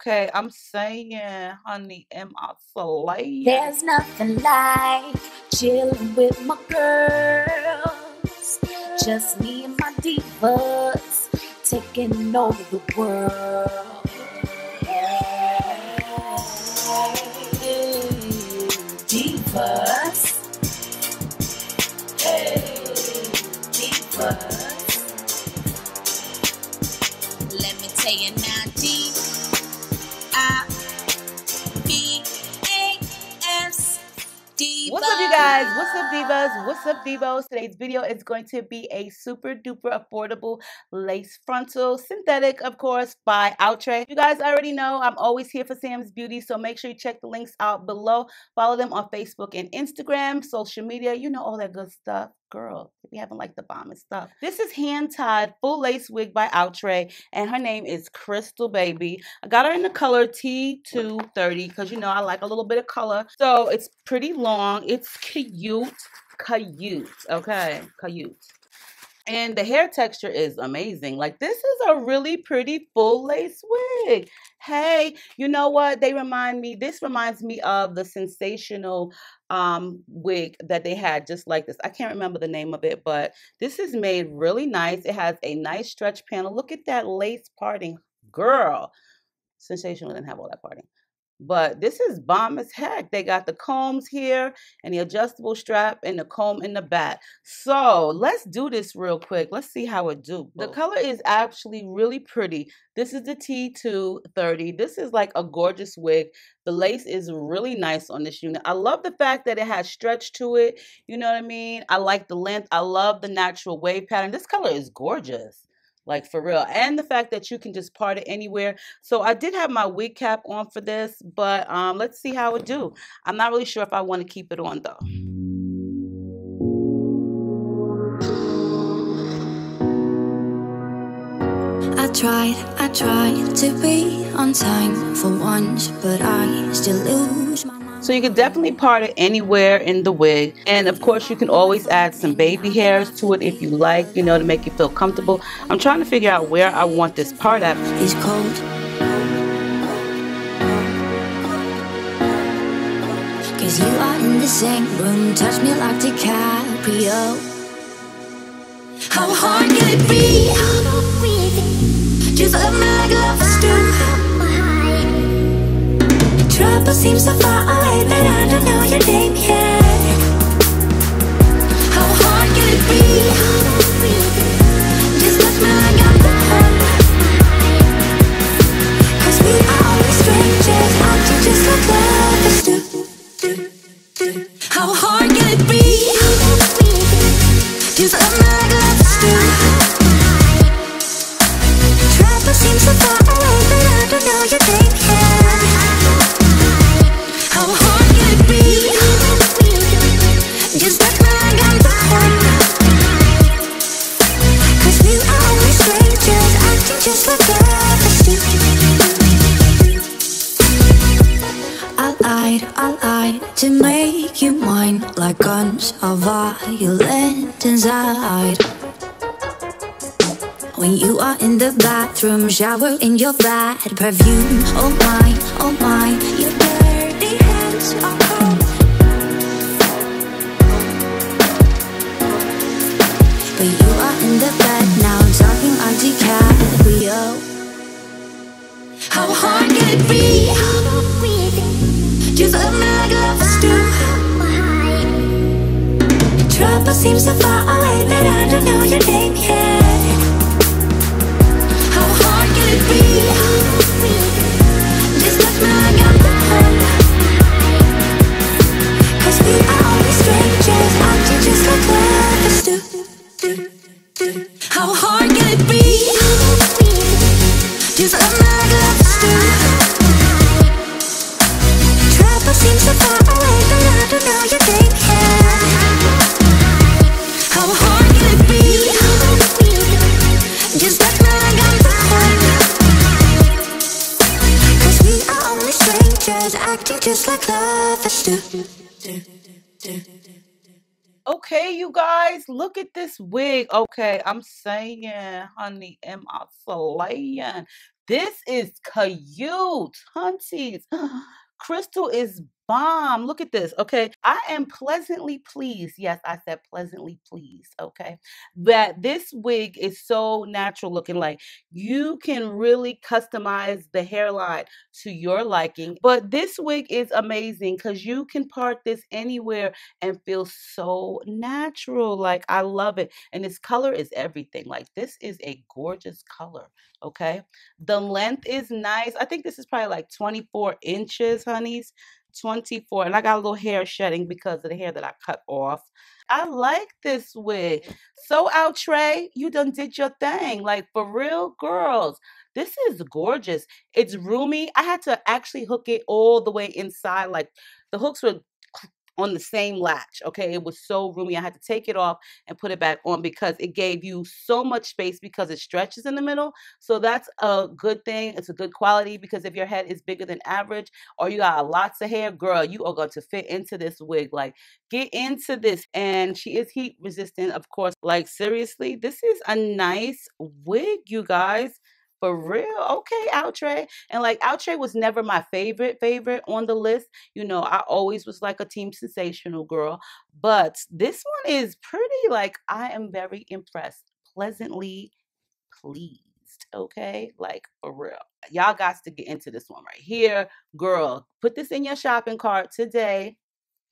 Okay, I'm saying, honey, am I slaying? There's nothing like chilling with my girls. Just me and my divas taking over the world. Divas. Hey, divas. Guys? What's up, divas? What's up, divos? Today's video is going to be a super duper affordable lace frontal, synthetic, of course, by Outre. You guys already know I'm always here for Sam's Beauty, so make sure you check the links out below. Follow them on Facebook and Instagram, social media, you know, all that good stuff. Girl, we haven't like the bomb and stuff. This is hand tied full lace wig by Outre, and her name is Krystal Baby. I got her in the color T230 because you know I like a little bit of color. So it's pretty long. It's cute. Cute. Okay. Cute. And the hair texture is amazing. Like this is a really pretty full lace wig. Hey, you know what? They remind me, this reminds me of the Sensationnel um wig that they had just like this. I can't remember the name of it, but this is made really nice. It has a nice stretch panel. Look at that lace parting. Girl. Sensationnel didn't have all that parting. But this is bomb as heck. They got the combs here and the adjustable strap and the comb in the back. So let's do this real quick. Let's see how it do. The color is actually really pretty. This is the T230. This is like a gorgeous wig. The lace is really nice on this unit. I love the fact that it has stretch to it. You know what I mean? I like the length. I love the natural wave pattern. This color is gorgeous like for real and the fact that you can just part it anywhere so i did have my wig cap on for this but um let's see how it do i'm not really sure if i want to keep it on though I tried, I tried to be on time for once, but I still lose my. So you can definitely part it anywhere in the wig. And of course, you can always add some baby hairs to it if you like, you know, to make you feel comfortable. I'm trying to figure out where I want this part at. It's cold. Cause you are in the same room, touch me like DiCaprio. How hard can it be? Just love me like love stew. Trouble seems so far just like lovers. I lied, I lied to make you mine Like guns are violent inside When you are in the bathroom, shower in your bad perfume Oh my, oh my, your dirty hands are cold But you are in the bed Just love me like lovers. Trouble seems so far just like lovers do. Okay, you guys, look at this wig. Okay, I'm saying, honey, am I slaying? This is cute, hunties. Krystal is bomb. Look at this. Okay. I am pleasantly pleased. Yes, I said pleasantly pleased. Okay. That this wig is so natural looking. Like you can really customize the hairline to your liking. But this wig is amazing because you can part this anywhere and feel so natural. Like I love it. And this color is everything. Like this is a gorgeous color. Okay. The length is nice. I think this is probably like 24 inches, honeys. 24 and I got a little hair shedding because of the hair that I cut off. I like this wig. So Outre, you done did your thing. Like for real girls. This is gorgeous. It's roomy. I had to actually hook it all the way inside. Like the hooks were on the same latch. Okay. It was so roomy. I had to take it off and put it back on because it gave you so much space because it stretches in the middle. So that's a good thing. It's a good quality because if your head is bigger than average or you got lots of hair, girl, you are going to fit into this wig. Like, get into this. And she is heat resistant, of course. Like, seriously, this is a nice wig, you guys. For real? Okay, Outre. And like Outre was never my favorite favorite on the list. You know, I always was like a team Sensationnel girl. But this one is pretty like I am very impressed. Pleasantly pleased. Okay? Like for real. Y'all got to get into this one right here. Girl, put this in your shopping cart today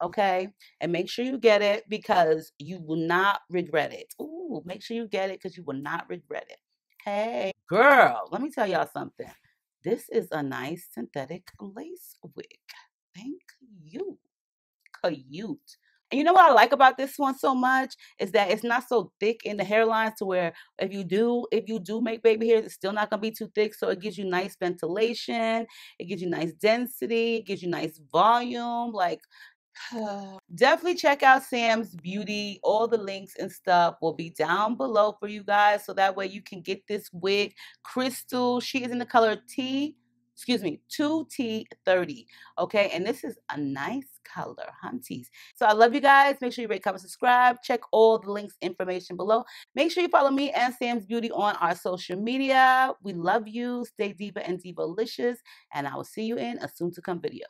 okay? And make sure you get it because you will not regret it. Ooh, make sure you get it because you will not regret it. Hey, girl, let me tell y'all something. This is a nice synthetic lace wig. Thank you. Cute. And you know what I like about this one so much is that it's not so thick in the hairlines to where if you do if you do make baby hairs, it's still not gonna be too thick. So it gives you nice ventilation, it gives you nice density, it gives you nice volume. Like oh, Definitely check out Sam's Beauty. All the links and stuff will be down below for you guys. So that way you can get this wig. Krystal, she is in the color T, excuse me, 2T30. Okay, and this is a nice color, hunties. So I love you guys. Make sure you rate, comment, subscribe. Check all the links, information below. Make sure you follow me and Sam's Beauty on our social media. We love you. Stay diva and divalicious. And I will see you in a soon to come video.